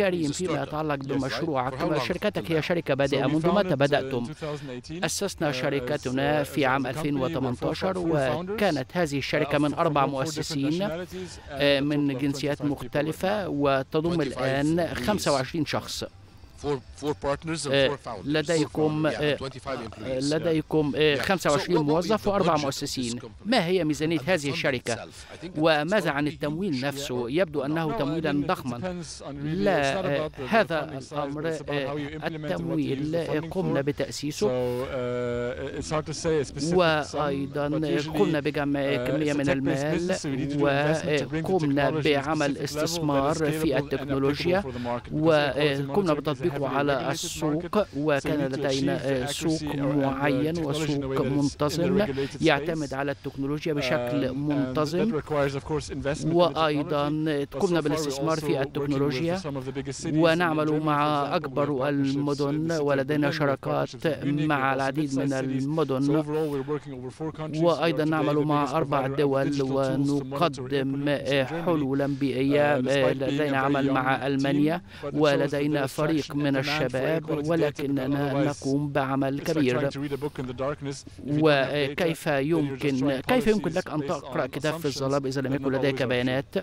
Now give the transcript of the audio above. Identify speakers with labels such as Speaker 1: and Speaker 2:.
Speaker 1: كريم فيما يتعلق بمشروعك شركتك هي شركة بادئة منذ متى بدأتم؟ أسسنا شركتنا في عام 2018 وكانت هذه الشركة من أربع مؤسسين من جنسيات مختلفة وتضم الآن 25 شخص. لديكم لديكم 25 موظف وأربع مؤسسين. ما هي ميزانية هذه الشركة؟ وماذا عن التمويل نفسه؟ يبدو أنه تمويلا ضخما. لا هذا الأمر التمويل قمنا بتأسيسه. وأيضا قمنا بجمع كمية من المال وقمنا بعمل استثمار في التكنولوجيا. وقمنا بتطبيق التطبيق على السوق وكان لدينا سوق معين وسوق منتظم يعتمد على التكنولوجيا بشكل منتظم. وأيضا قمنا بالاستثمار في التكنولوجيا. ونعمل مع أكبر المدن ولدينا شراكات مع العديد من المدن. وأيضا نعمل مع أربع دول ونقدم حلولا بيئية لدينا عمل مع ألمانيا ولدينا فريق من الشباب ولكننا نقوم بعمل كبير. وكيف يمكن كيف يمكن لك أن تقرأ كتاب في الظلام؟ إذا لم يكن لديك بيانات